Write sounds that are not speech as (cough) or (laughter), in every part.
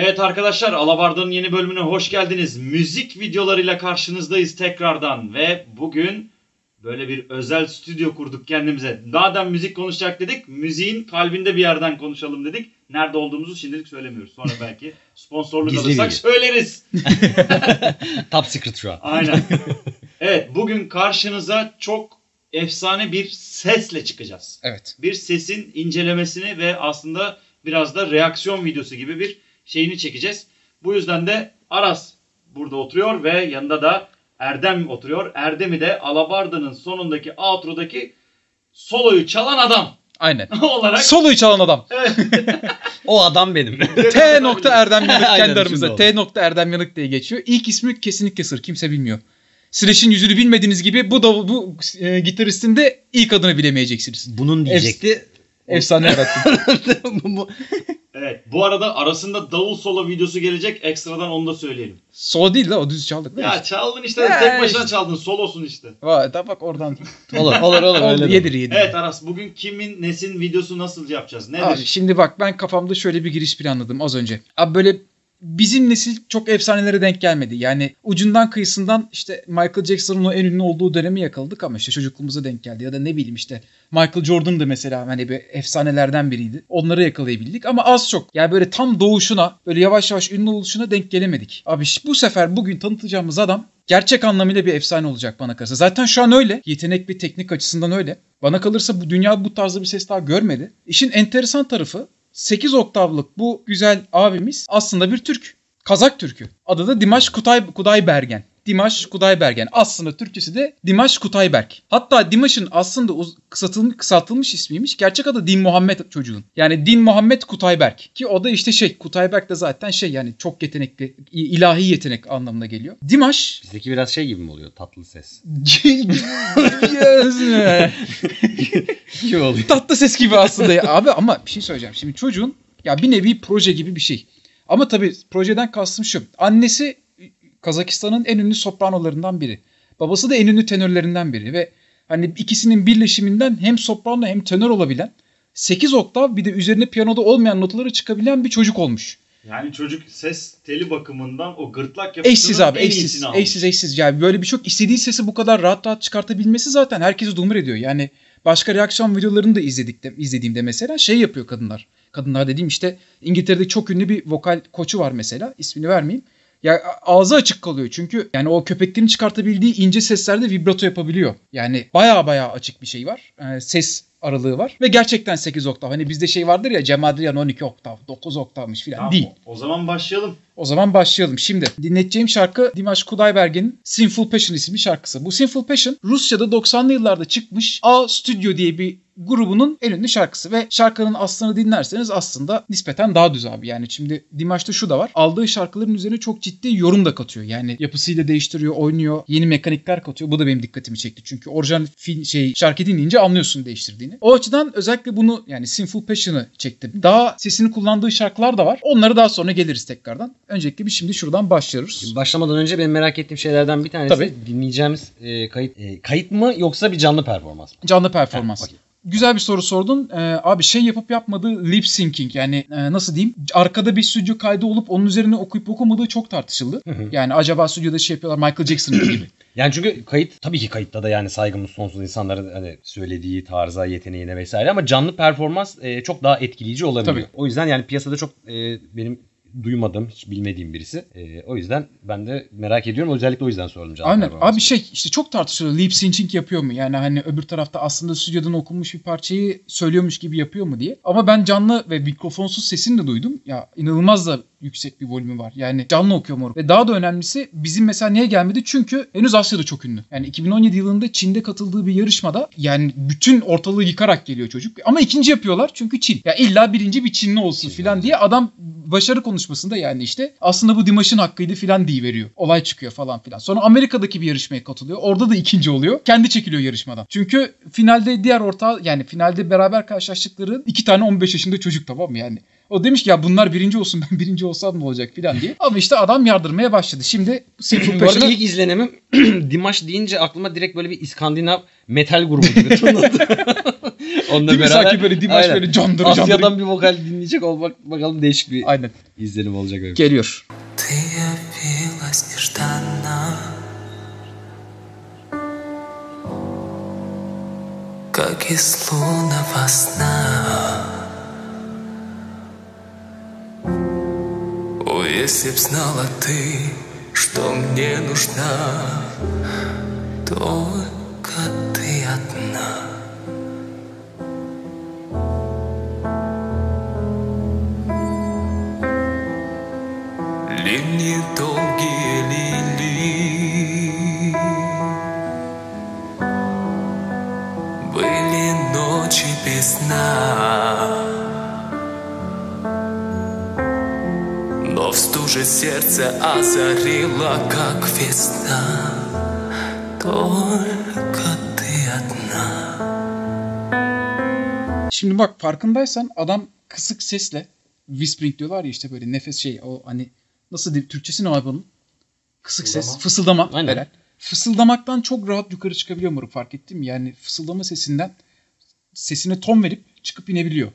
Evet arkadaşlar Alabarda'nın yeni bölümüne hoş geldiniz. Müzik videolarıyla karşınızdayız tekrardan ve bugün böyle bir özel stüdyo kurduk kendimize. Madem müzik konuşacak dedik, müziğin kalbinde bir yerden konuşalım dedik. Nerede olduğumuzu şimdilik söylemiyoruz. Sonra (laughs) belki sponsorluk Gizli alırsak bilgi. söyleriz. (laughs) Top secret şu an. Aynen. (laughs) evet bugün karşınıza çok efsane bir sesle çıkacağız. Evet. bir sesin incelemesini ve aslında biraz da reaksiyon videosu gibi bir şeyini çekeceğiz. Bu yüzden de Aras burada oturuyor ve yanında da Erdem oturuyor. Erdem'i de Alabarda'nın sonundaki outro'daki soloyu çalan adam (laughs) Aynen. (laughs) olarak Soloyu çalan adam. (laughs) O adam benim. T nokta Erdem Yanık kendi aramızda. T nokta Erdem Yanık diye geçiyor. İlk ismi kesinlikle sır. Kimse bilmiyor. Slash'in yüzünü bilmediğiniz gibi bu da bu e, gitaristin de ilk adını bilemeyeceksiniz. Bunun diyecekti. Efsane yarattım. Bu- Evet bu arada arasında davul solo videosu gelecek ekstradan onu da söyleyelim. Solo değil la o düz çaldık. değil mi? Ya çaldın işte Ya tek başına işte. çaldın solosun işte. Vay, da bak oradan. (laughs) olur olur olur. Öyle yedir yedir. Evet Aras bugün kimin nesin videosu nasıl yapacağız? Nedir? Abi şimdi bak ben kafamda şöyle bir giriş planladım az önce. Abi böyle bizim nesil çok efsanelere denk gelmedi. Yani ucundan kıyısından işte Michael Jackson'ın o en ünlü olduğu dönemi yakaladık ama işte çocukluğumuza denk geldi. Ya da ne bileyim işte Michael Jordan da mesela hani bir efsanelerden biriydi. Onları yakalayabildik ama az çok. Yani böyle tam doğuşuna böyle yavaş yavaş ünlü oluşuna denk gelemedik. Abi bu sefer bugün tanıtacağımız adam gerçek anlamıyla bir efsane olacak bana kalırsa. Zaten şu an öyle. Yetenek ve teknik açısından öyle. Bana kalırsa bu dünya bu tarzda bir ses daha görmedi. İşin enteresan tarafı 8 oktavlık bu güzel abimiz aslında bir Türk. Kazak Türkü. Adı da Dimash Kutay, Kudaybergen. Dimash Kudaybergen. Aslında Türkçesi de Dimash Kutayberk. Hatta Dimash'ın aslında uz- kısaltılmış, kısaltılmış ismiymiş. Gerçek adı Din Muhammed çocuğun. Yani Din Muhammed Kutayberk. Ki o da işte şey Kutayberk de zaten şey yani çok yetenekli, ilahi yetenek anlamına geliyor. Dimash Bizdeki biraz şey gibi mi oluyor? Tatlı ses. (laughs) (laughs) Oluyor? Tatlı ses gibi aslında ya. Abi ama bir şey söyleyeceğim. Şimdi çocuğun ya bir nevi proje gibi bir şey. Ama tabii projeden kastım şu. Annesi Kazakistan'ın en ünlü sopranolarından biri. Babası da en ünlü tenörlerinden biri ve hani ikisinin birleşiminden hem soprano hem tenör olabilen 8 oktav bir de üzerine piyanoda olmayan notaları çıkabilen bir çocuk olmuş. Yani çocuk ses teli bakımından o gırtlak yapısının Eşsiz abi en eşsiz. iyisini almış. Eşsiz eşsiz. Yani böyle birçok istediği sesi bu kadar rahat rahat çıkartabilmesi zaten herkesi dumur ediyor. Yani başka reaksiyon videolarını da izledik de, izlediğimde mesela şey yapıyor kadınlar. Kadınlar dediğim işte İngiltere'de çok ünlü bir vokal koçu var mesela. ismini vermeyeyim. Ya ağzı açık kalıyor çünkü yani o köpeklerin çıkartabildiği ince seslerde vibrato yapabiliyor. Yani baya baya açık bir şey var. Ee, ses aralığı var ve gerçekten 8 oktav. Hani bizde şey vardır ya Cem Adrian 12 oktav, 9 oktavmış filan Tamam, değil. O zaman başlayalım. O zaman başlayalım. Şimdi dinleteceğim şarkı Dimash Kudaybergen'in Sinful Passion isimli şarkısı. Bu Sinful Passion Rusya'da 90'lı yıllarda çıkmış A Studio diye bir grubunun en ünlü şarkısı ve şarkının aslını dinlerseniz aslında nispeten daha düz abi. Yani şimdi Dimash'ta şu da var. Aldığı şarkıların üzerine çok ciddi yorum da katıyor. Yani yapısıyla değiştiriyor, oynuyor, yeni mekanikler katıyor. Bu da benim dikkatimi çekti. Çünkü orijinal film şey şarkı dinleyince anlıyorsun değiştirdiğini. O açıdan özellikle bunu yani Sinful Passion'ı çektim. Daha sesini kullandığı şarkılar da var. Onları daha sonra geliriz tekrardan. Öncelikle bir şimdi şuradan başlıyoruz. Şimdi başlamadan önce benim merak ettiğim şeylerden bir tanesi Tabii. dinleyeceğimiz e, kayıt e, kayıt mı yoksa bir canlı performans mı? Canlı performans. Ha, okey. Güzel bir soru sordun. Ee, abi şey yapıp yapmadığı lip syncing yani e, nasıl diyeyim? Arkada bir stüdyo kaydı olup onun üzerine okuyup okumadığı çok tartışıldı. Hı hı. Yani acaba stüdyoda şey yapıyorlar Michael Jackson gibi. (clears throat) Yani çünkü kayıt tabii ki kayıtta da yani saygımız sonsuz insanların hani söylediği tarza, yeteneğine vesaire ama canlı performans e, çok daha etkileyici olabiliyor. Tabii. O yüzden yani piyasada çok e, benim duymadığım, hiç bilmediğim birisi. E, o yüzden ben de merak ediyorum. Özellikle o yüzden sordum canlı Aynen. Abi şey işte çok tartışılıyor. Lip syncing yapıyor mu? Yani hani öbür tarafta aslında stüdyodan okunmuş bir parçayı söylüyormuş gibi yapıyor mu diye. Ama ben canlı ve mikrofonsuz sesini de duydum. Ya inanılmaz da yüksek bir volümü var. Yani canlı okuyor moruk. Ve daha da önemlisi bizim mesela niye gelmedi? Çünkü henüz Asya'da çok ünlü. Yani 2017 yılında Çin'de katıldığı bir yarışmada yani bütün ortalığı yıkarak geliyor çocuk. Ama ikinci yapıyorlar çünkü Çin. Ya illa birinci bir Çinli olsun filan diye adam başarı konuşmasında yani işte aslında bu Dimaş'ın hakkıydı filan diye veriyor. Olay çıkıyor falan filan. Sonra Amerika'daki bir yarışmaya katılıyor. Orada da ikinci oluyor. Kendi çekiliyor yarışmadan. Çünkü finalde diğer ortağı yani finalde beraber karşılaştıkları iki tane 15 yaşında çocuk tamam mı yani. O demiş ki ya bunlar birinci olsun (laughs) ben birinci olsam ne olacak filan diye. Ama işte adam yardırmaya başladı. Şimdi Simple Bu arada Passion'ı ilk izlenimim (clears throat) Dimash deyince aklıma direkt böyle bir İskandinav metal grubu gibi tınladı. (laughs) Onunla değil mi beraber sanki böyle Dimash Aynen. böyle candır candır. Asya'dan bir vokal dinleyecek olmak bakalım değişik bir Aynen. izlenim olacak öyle. Geliyor. Ты явилась нежданно Как из лунного сна если б знала ты, что мне нужна Только ты одна озарила, как весна Только ты одна Şimdi bak farkındaysan adam kısık sesle whispering diyorlar ya işte böyle nefes şey o hani nasıl diyeyim Türkçesi ne abi bunun? Kısık ses, Fısıldama. fısıldama. Aynen. Helal. Fısıldamaktan çok rahat yukarı çıkabiliyor moruk fark ettin mi? Yani fısıldama sesinden sesine ton verip çıkıp inebiliyor.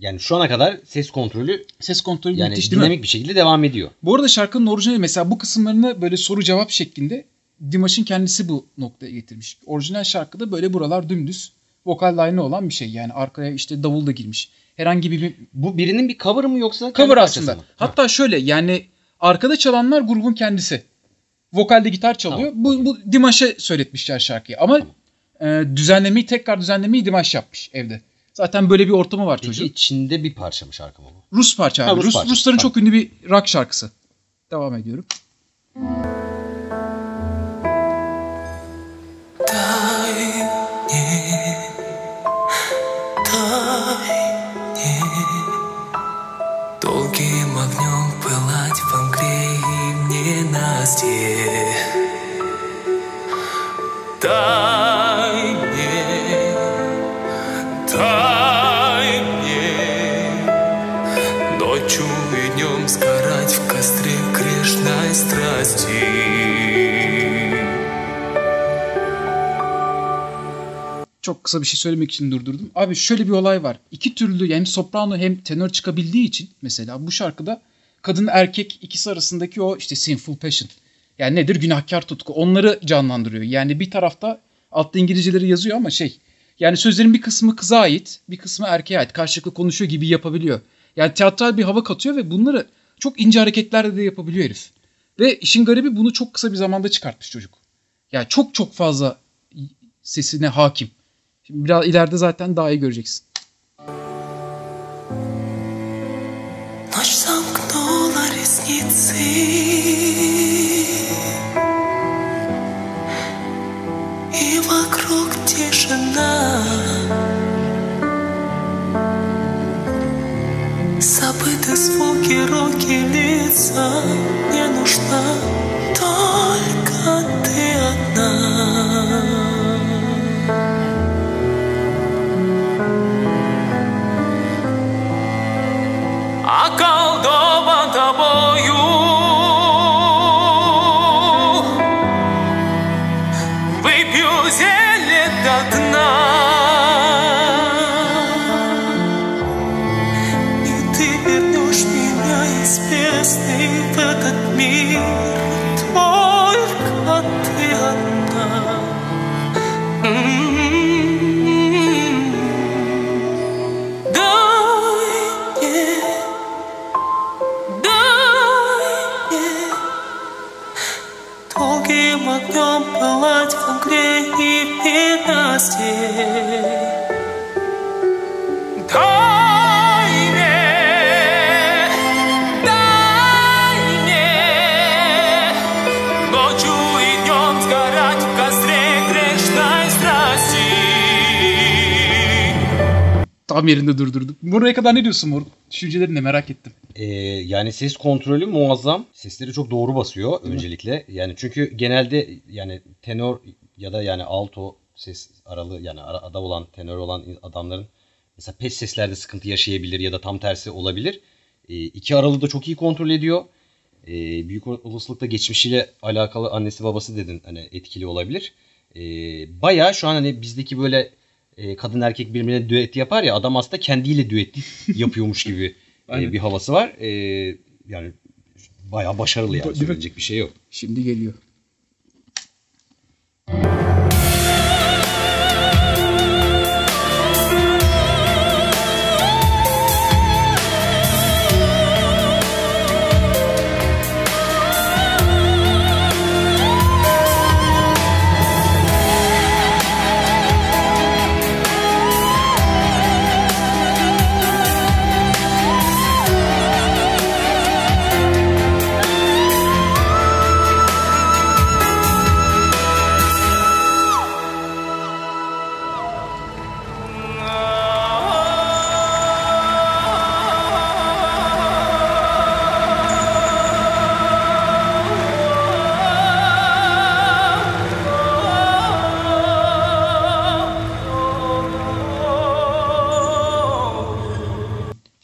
Yani şu ana kadar ses kontrolü Ses kontrolü yani müthiş değil mi? dinamik bir şekilde devam ediyor. Bu arada şarkının orijinali mesela bu kısımlarını böyle soru cevap şeklinde Dimaş'ın kendisi bu noktaya getirmiş. Orijinal şarkıda böyle buralar dümdüz vokal line'ı olan bir şey. Yani arkaya işte davul da girmiş. Herhangi bir Bu birinin bir cover mı yoksa cover aslında. mı? Hatta şöyle yani arkada çalanlar grubun kendisi. Vokalde gitar çalıyor. Bu, bu Dimaş'a söyletmişler şarkıyı. Ama e, düzenlemeyi tekrar düzenlemeyi Dimaş yapmış evde. Zaten böyle bir ortamı var Peki çocuğun. Çin'de bir parça mı şarkı mı bu? Rus parça Ha, abi. Rus Rus, parçası. Rusların Tamam. çok ünlü bir rock şarkısı. Devam ediyorum. Дай мне, дай мне Долгим огнем пылать в мгле и в ненастье Дай Kısa bir şey söylemek için durdurdum. Abi şöyle bir olay var. İki türlü hem soprano hem tenor çıkabildiği için mesela bu şarkıda kadın erkek ikisi arasındaki o işte sinful passion. Yani nedir? Günahkar tutku. Onları canlandırıyor. Yani bir tarafta altta İngilizceleri yazıyor ama şey yani sözlerin bir kısmı kıza ait, bir kısmı erkeğe ait. Karşılıklı konuşuyor gibi yapabiliyor. Yani tiyatral bir hava katıyor ve bunları çok ince hareketlerle de yapabiliyor herif. Ve işin garibi bunu çok kısa bir zamanda çıkartmış çocuk. Yani çok çok fazla sesine hakim. Şimdi biraz ileride zaten daha iyi göreceksin. Ночь сомкнула ресницы И вокруг тишина Забыты звуки, руки, лица днем пылать в огне и бедности. Tam yerinde durdurdum. Buraya kadar ne diyorsun Moruk? Düşüncelerini de merak ettim. Ee, yani ses kontrolü muazzam. Sesleri çok doğru basıyor öncelikle. Yani çünkü genelde yani tenor ya da yani alto ses aralığı yani arada olan tenor olan adamların mesela pes seslerde sıkıntı yaşayabilir ya da tam tersi olabilir. E, iki aralığı da çok iyi kontrol ediyor. E, büyük olasılıkla geçmişiyle alakalı annesi babası dedin hani etkili olabilir. E, Baya şu an hani bizdeki böyle e, kadın erkek birbirine düet yapar ya adam aslında kendiyle düet yapıyormuş gibi (laughs) e, bir havası var. E, yani bayağı başarılı yani söyleyecek bir şey yok. Şimdi geliyor.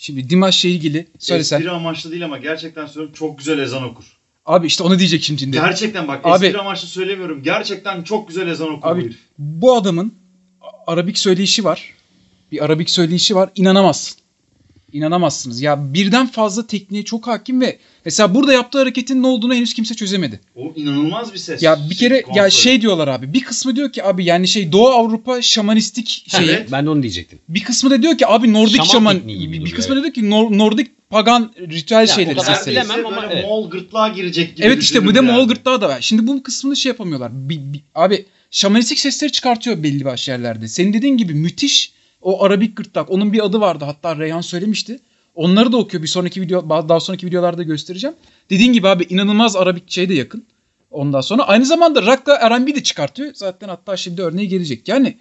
Şimdi Dimaş'la ilgili söyle sen. Espri amaçlı değil ama gerçekten söylüyorum çok güzel ezan okur. Abi işte onu diyecek şimdi. Gerçekten bak Abi- espri amaçlı söylemiyorum. Gerçekten çok güzel ezan okur Abi bu adamın Arabik söyleyişi var. Bir Arabik söyleyişi var. İnanamazsın. İnanamazsınız. Ya birden fazla tekniğe çok hakim ve mesela burada yaptığı hareketin ne olduğunu henüz kimse çözemedi. O inanılmaz bir ses. Ya bir kere ya kontrolü. şey diyorlar abi. Bir kısmı diyor ki abi yani şey Doğu Avrupa şamanistik şeyi. Evet. Ben de onu diyecektim. Bir kısmı da diyor ki abi Nordik Şaman şaman. Bir, duruyor, kısmı da diyor ki Nor- Nordik pagan ritüel Ya, şeyleri o kadar sesleri. bilemem ama evet. Moğol gırtlağa girecek gibi Evet işte bu da düşünün Moğol yani. gırtlağı da var. Şimdi bu kısmını şey yapamıyorlar. Bir, bir- abi şamanistik sesleri çıkartıyor belli başlı yerlerde. Senin dediğin gibi müthiş o Arabik gırtlak. Onun bir adı vardı hatta Reyhan söylemişti. Onları da okuyor. Bir sonraki video daha sonraki videolarda göstereceğim. Dediğin gibi abi inanılmaz Arabik şey de yakın. Ondan sonra aynı zamanda rock'la R&B de çıkartıyor. Zaten hatta şimdi örneği gelecek. Yani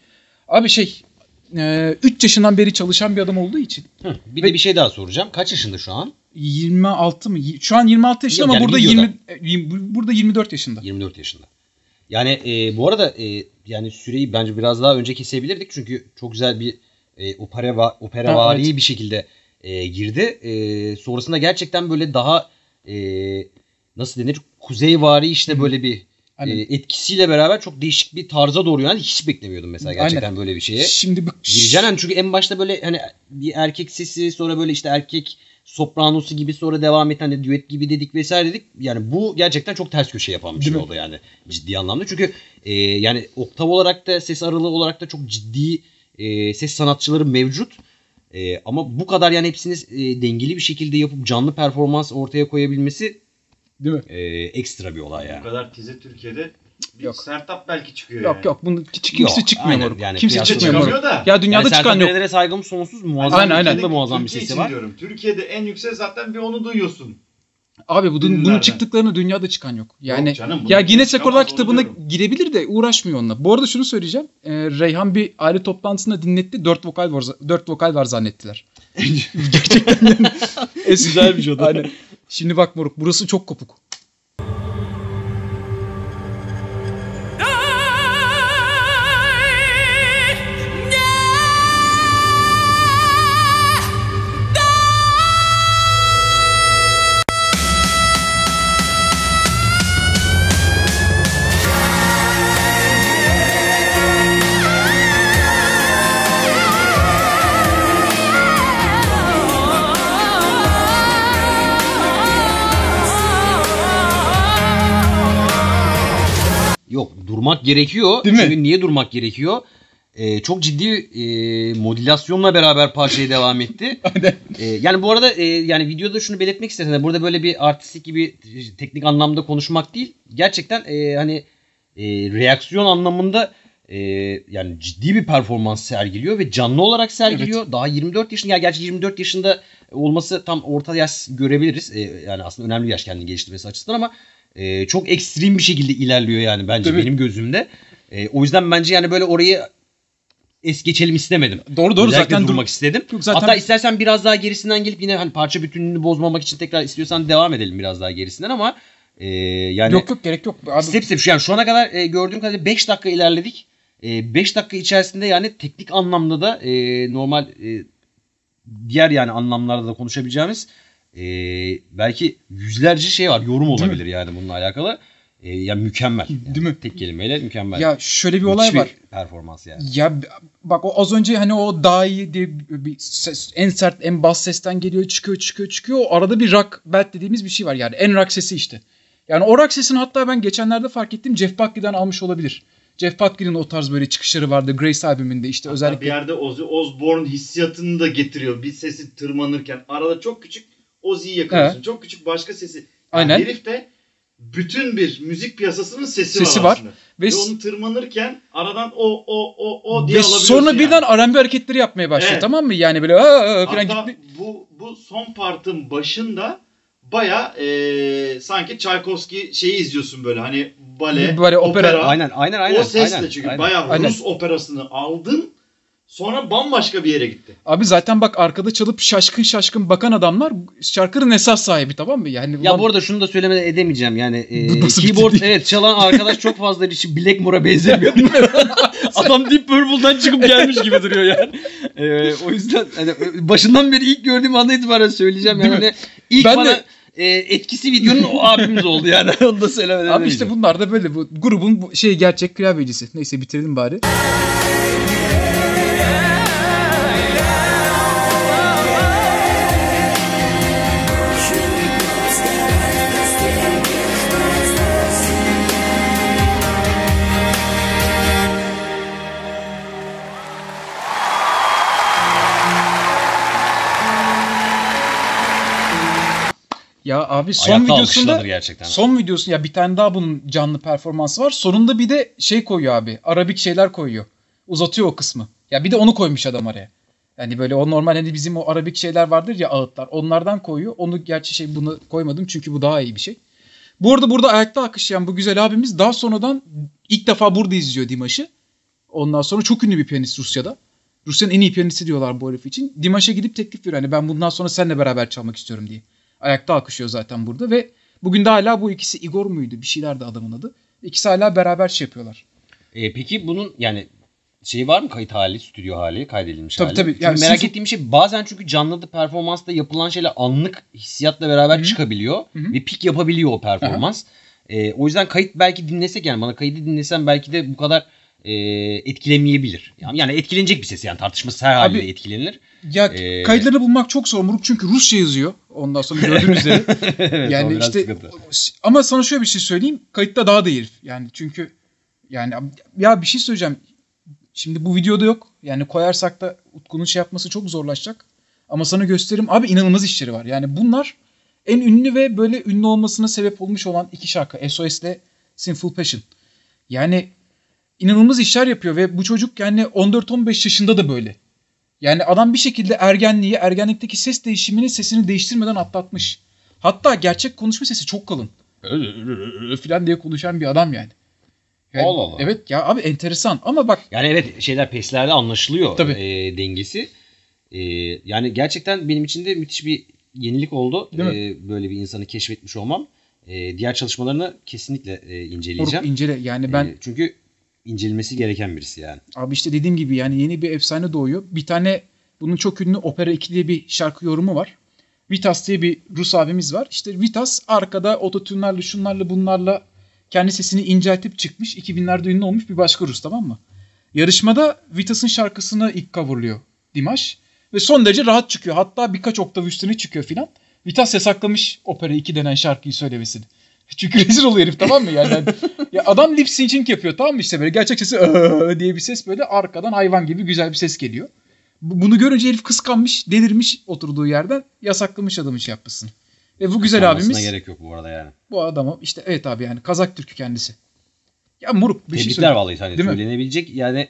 abi şey 3 yaşından beri çalışan bir adam olduğu için Hı, bir de bir şey daha soracağım. Kaç yaşında şu an? 26 mı? Şu an 26 yaşında Yok, ama yani burada videoda. 20 e, burada 24 yaşında. 24 yaşında. Yani e, bu arada e, yani süreyi bence biraz daha önce kesebilirdik çünkü çok güzel bir e, opera va- opera Ha, vari evet. bir şekilde e, girdi. E, sonrasında gerçekten böyle daha e, nasıl denir kuzeyvari işte böyle bir Aynen. e, etkisiyle beraber çok değişik bir tarza doğru yani hiç beklemiyordum mesela Aynen. gerçekten böyle bir şeye. Şimdi bak Gireceğim hani çünkü en başta böyle hani bir erkek sesi sonra böyle işte erkek sopranosu gibi sonra devam et hani düet gibi dedik vesaire dedik. Yani bu gerçekten çok ters köşe yapan bir Değil şey mi? oldu yani ciddi anlamda. Çünkü e, yani oktav olarak da ses aralığı olarak da çok ciddi e, ses sanatçıları mevcut. E, ama bu kadar yani hepsini e, dengeli bir şekilde yapıp canlı performans ortaya koyabilmesi değil mi? e, ekstra bir olay Bu yani. kadar tize Türkiye'de Yok. Sertap belki çıkıyor Yok yani. yok bunu kimse Yok, çıkmıyor aynen, moruk. yani kimse çıkmıyor moruk. çıkamıyor da. Ya dünyada yani çıkan Sertab yok. Erener'e saygım sonsuz. Muazzam Aynen, aynen. Türkiye'de muazzam bir Türkiye sesi için var. diyorum. Türkiye'de en yüksek zaten bir onu duyuyorsun. Abi bu, bunun Ünlülerden. çıktıklarını dünyada çıkan yok. Yani Yok canım, ya Guinness çıkamaz, Rekorlar onu kitabına diyorum. girebilir de uğraşmıyor onunla. Bu arada şunu söyleyeceğim. Ee, Reyhan bir aile toplantısında dinletti. Dört vokal var, dört vokal var zannettiler. (laughs) Gerçekten yani. Es- Güzelmiş o da. Aynen. Şimdi bak moruk burası çok kopuk. Gerekiyor. Değil mi? Çünkü niye durmak gerekiyor? Ee, çok ciddi e, modülasyonla beraber parçaya devam etti. (laughs) Ee, yani bu arada e, yani videoda şunu belirtmek istedim. Yani Burada böyle bir artistik gibi teknik anlamda konuşmak değil. Gerçekten e, hani e, reaksiyon anlamında e, yani ciddi bir performans sergiliyor ve canlı olarak sergiliyor. Daha 24 yaşında. Ya gerçi 24 yaşında olması tam orta yaş görebiliriz. E, yani aslında önemli bir yaş kendini geliştirmesi açısından ama e, çok ekstrem bir şekilde ilerliyor yani bence Tabii. benim gözümde. E, o yüzden bence yani böyle orayı es geçelim istemedim. Doğru doğru Özellikle zaten dur- durmak istedim. Yok, zaten- Hatta istersen biraz daha gerisinden gelip yine hani parça bütünlüğünü bozmamak için tekrar istiyorsan devam edelim biraz daha gerisinden ama e, yani Yok yok gerek yok. Abi, step step şu yani şu ana kadar e, gördüğüm kadarıyla 5 dakika ilerledik. 5 dakika içerisinde yani teknik anlamda da e, normal e, diğer yani anlamlarda da konuşabileceğimiz e, belki yüzlerce şey var. Yorum olabilir yani bununla alakalı. E, ya mükemmel. Yani Değil mi? Tek kelimeyle mükemmel. Ya şöyle bir olay Müthiş var. bir performans yani. Ya bak o az önce hani o daha iyi diye bir ses, en sert en bas sesten geliyor çıkıyor çıkıyor çıkıyor. O arada bir rock belt dediğimiz bir şey var yani en rock sesi işte. Yani o rock sesini hatta ben geçenlerde fark ettim Jeff Buckley'den almış olabilir. Jeff Buckley'nin o tarz böyle çıkışları vardı Grace albümünde işte Özellikle özellikle. bir yerde Ozzy Osbourne hissiyatını da getiriyor. Bir sesi tırmanırken arada çok küçük Ozzy'yi yakalıyorsun. Çok küçük başka sesi. Yani Aynen. Herif de bütün bir müzik piyasasının sesi, Sesi var, var. aslında. Ve, Ve, onu tırmanırken aradan o o o o diye ve alabiliyorsun sonra yani. birden R&B hareketleri yapmaya başlıyor Evet. tamam mı? Yani böyle aa falan Hatta gitti. bu bu son partın başında baya e, sanki Tchaikovsky şeyi izliyorsun böyle hani bale, Böyle opera. opera. Aynen aynen aynen. o sesle aynen, çünkü aynen. bayağı Aynen. Rus operasını aldın sonra bambaşka bir yere gitti. Abi zaten bak arkada çalıp şaşkın şaşkın bakan adamlar şarkının esas sahibi tamam mı? Yani Ya ulan- bu arada şunu da söylemeden edemeyeceğim yani e, nasıl bir keyboard evet çalan arkadaş çok fazla işi Blackmore'a benzemiyor. (laughs) Adam Deep Purple'dan çıkıp gelmiş gibi duruyor yani. (laughs) E, o yüzden hani, başından beri ilk gördüğüm andan itibaren söyleyeceğim yani Değil hani ilk Ben bana de- e, etkisi videonun o abimiz oldu yani (laughs) onu da söylemeden Abi işte bunlar da böyle bu grubun bu şey gerçek klavyecisi. Neyse bitirelim bari. Ya abi son Ayakta videosunda gerçekten. son videosu ya bir tane daha bunun canlı performansı var. Sonunda bir de şey koyuyor abi. Arabik şeyler koyuyor. Uzatıyor o kısmı. Ya bir de onu koymuş adam araya. Yani böyle o normal hani bizim o arabik şeyler vardır ya ağıtlar. Onlardan koyuyor. Onu gerçi şey bunu koymadım çünkü bu daha iyi bir şey. Bu arada burada ayakta alkışlayan bu güzel abimiz daha sonradan ilk defa burada izliyor Dimaş'ı. Ondan sonra çok ünlü bir piyanist Rusya'da. Rusya'nın en iyi piyanisti diyorlar bu herif için. Dimaş'a gidip teklif veriyor. Hani ben bundan sonra seninle beraber çalmak istiyorum diye. Ayakta alkışlıyor zaten burada ve bugün de hala bu ikisi Igor muydu? Bir şeyler de adamın adı. İkisi hala beraber şey yapıyorlar. E, peki bunun yani şey var mı kayıt hali, stüdyo hali, kaydedilmiş Tabii, hali? tabii. Çünkü Yani merak sırf- ettiğim şey bazen çünkü canlıda performansta yapılan şeyler anlık hissiyatla beraber Hı hı. çıkabiliyor Hı hı. ve pik yapabiliyor o performans. E, o yüzden kayıt belki dinlesek yani bana kaydı dinlesem belki de bu kadar e, etkilemeyebilir. Yani, etkilenecek bir ses yani tartışmasız her Abi- etkilenir. Ya Ee, kayıtlarını bulmak çok zor Muruk çünkü Rusça yazıyor. Ondan sonra gördüğünüz üzere. (laughs) Evet, yani işte sıkıntı. ama sana şöyle bir şey söyleyeyim. Kayıtta daha da herif. Yani çünkü yani ya bir şey söyleyeceğim. Şimdi bu videoda yok. Yani koyarsak da Utku'nun şey yapması çok zorlaşacak. Ama sana gösteririm. Abi inanılmaz işleri var. Yani bunlar en ünlü ve böyle ünlü olmasına sebep olmuş olan iki şarkı. SOS ile Sinful Passion. Yani inanılmaz işler yapıyor ve bu çocuk yani 14-15 yaşında da böyle. Yani adam bir şekilde ergenliği, ergenlikteki ses değişimini sesini değiştirmeden atlatmış. Hatta gerçek konuşma sesi çok kalın. falan diye konuşan bir adam yani. Yani Allah Allah. Evet ya abi enteresan ama bak Yani evet şeyler peslerde anlaşılıyor Tabii. e, dengesi. E, yani gerçekten benim için de müthiş bir yenilik oldu. E, böyle bir insanı keşfetmiş olmam. E, diğer çalışmalarını kesinlikle e, inceleyeceğim. incele yani ben E, çünkü incelenmesi gereken birisi yani. abi işte dediğim gibi yani yeni bir efsane doğuyor. Bir tane bunun çok ünlü Opera 2 diye bir şarkı yorumu var. Vitas diye bir Rus abimiz var. İşte Vitas arkada ototune'larla şunlarla bunlarla kendi sesini inceltip çıkmış. 2000'lerde ünlü olmuş bir başka Rus tamam mı? Yarışmada Vitas'ın şarkısını ilk coverlıyor Dimash. Ve son derece rahat çıkıyor. Hatta birkaç oktav üstüne çıkıyor filan. Vitas yasaklamış Opera 2 denen şarkıyı söylemesini. Çünkü rezil oluyor herif tamam mı yani? Yani- ya adam lip syncing yapıyor tamam mı işte böyle gerçek sesi "Aa" diye bir ses böyle arkadan hayvan gibi güzel bir ses geliyor. Bu- Bunu görünce herif kıskanmış, delirmiş oturduğu yerden yasaklamış adamın şey yapmasını. Ve bu güzel abimiz gerek yok bu arada yani. bu adamı işte evet abi yani Kazak Türk'ü kendisi. Ya Muruk bir şey Tebrikler söyle. vallahi hani Değil mi? söylenebilecek yani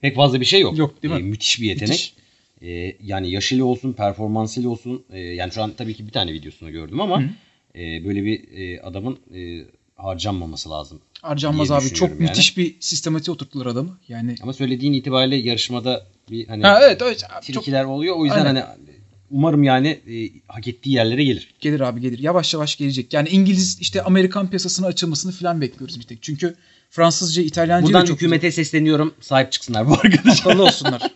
pek fazla bir şey yok. Yok, değil mi? E, müthiş bir yetenek. Müthiş. E, yani yaşıyla olsun, performansıyla olsun. e, yani şu an tabii ki bir tane videosunu gördüm ama Hı. E, böyle bir e, adamın e, harcanmaması lazım. Harcanmaz abi çok yani. müthiş bir sistematiğe oturttular adamı. Yani Ama söylediğin itibariyle yarışmada bir hani ha evet evet çok tilkiler oluyor. O yüzden Aynen. hani umarım yani e, hak ettiği yerlere gelir. gelir abi gelir. Yavaş yavaş gelecek. Yani İngiliz işte Amerikan piyasasına açılmasını falan bekliyoruz bir tek. Çünkü Fransızca, İtalyanca Buradan da çok hükümete sesleniyorum. Sahip çıksınlar bu (laughs) arkadaşa. akıllı olsunlar. (laughs)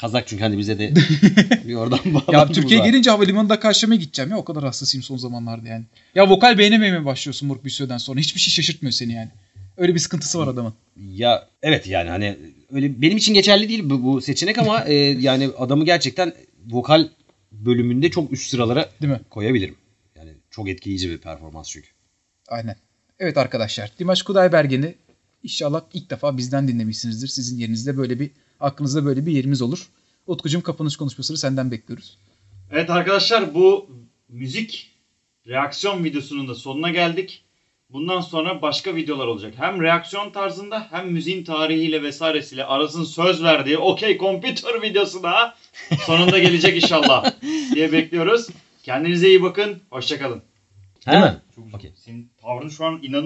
Kazak çünkü hani bize de (laughs) bir oradan Ya bağlantımız Türkiye var. gelince havalimanında karşılamaya gideceğim ya o kadar hastasıyım son zamanlarda yani. Ya vokal beğenememeye başlıyorsun Moruk bir süreden sonra. Hiçbir şey şaşırtmıyor seni yani. Öyle bir sıkıntısı var adamın. Ya evet yani hani öyle benim için geçerli değil bu, bu seçenek ama e, yani adamı gerçekten vokal bölümünde çok üst sıralara Değil mi? koyabilirim. Yani çok etkileyici bir performans çünkü. Aynen. Evet arkadaşlar Dimaş Kudaybergen'i inşallah ilk defa bizden dinlemişsinizdir. Sizin yerinizde böyle bir aklınızda böyle bir yerimiz olur. Utkucuğum kapanış konuşmasını senden bekliyoruz. Evet arkadaşlar bu müzik reaksiyon videosunun da sonuna geldik. Bundan sonra başka videolar olacak. Hem reaksiyon tarzında hem müziğin tarihiyle vesairesiyle arasın söz verdiği okey computer videosu da sonunda gelecek inşallah diye bekliyoruz. Kendinize iyi bakın. Hoşçakalın. Değil mi? Çok Okey. Senin tavrın şu an inanılmaz.